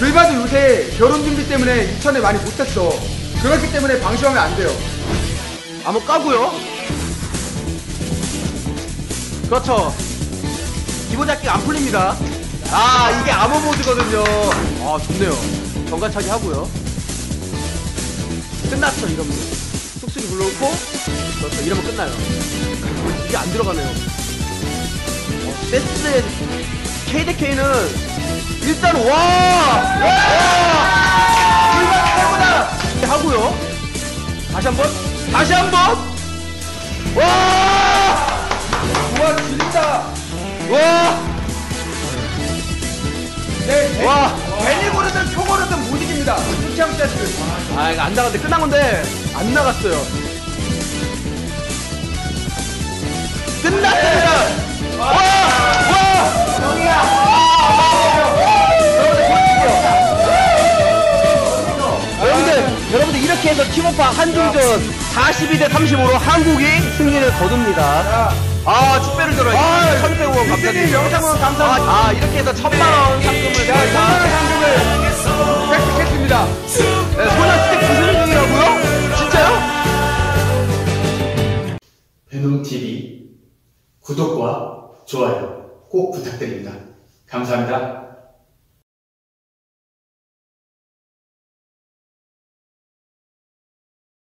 불바도 요새 결혼 준비 때문에 이천에 많이 못했어. 그렇기 때문에 방심하면 안 돼요. 암호 까고요. 그렇죠. 기본 잡기가 안 풀립니다. 아, 이게 암호 모드거든요. 아, 좋네요. 정가차기 하고요. 끝났죠, 이러면. 쑥쑥이 불러놓고, 그렇죠, 이러면 끝나요. 이게 안 들어가네요. 어, 세스의 KDK는 일단, 와! 와! 다시 한 번, 다시 한 번! 와! 우와, 진짜. 와! 네, 와! 베니고르든 표 고르든 못 이깁니다. 수치함 세트. 아, 이거 안 나갔는데 끝난 건데 안 나갔어요. 이렇게 해서 팀워파 한중전 42대 35로 한국이 승리를 거둡니다. 아, 축배를 들어요. 아, 선배 후원 선생님 감사드립니다. 영상 후원 감사합니다. 아, 아, 이렇게 해서 천만 원 상금을 자, 저희가 천만원 상금을 획득했습니다. 네, 소녀시대 구슬 중이라고요? 진짜요? 베놈TV 구독과 좋아요 꼭 부탁드립니다. 감사합니다.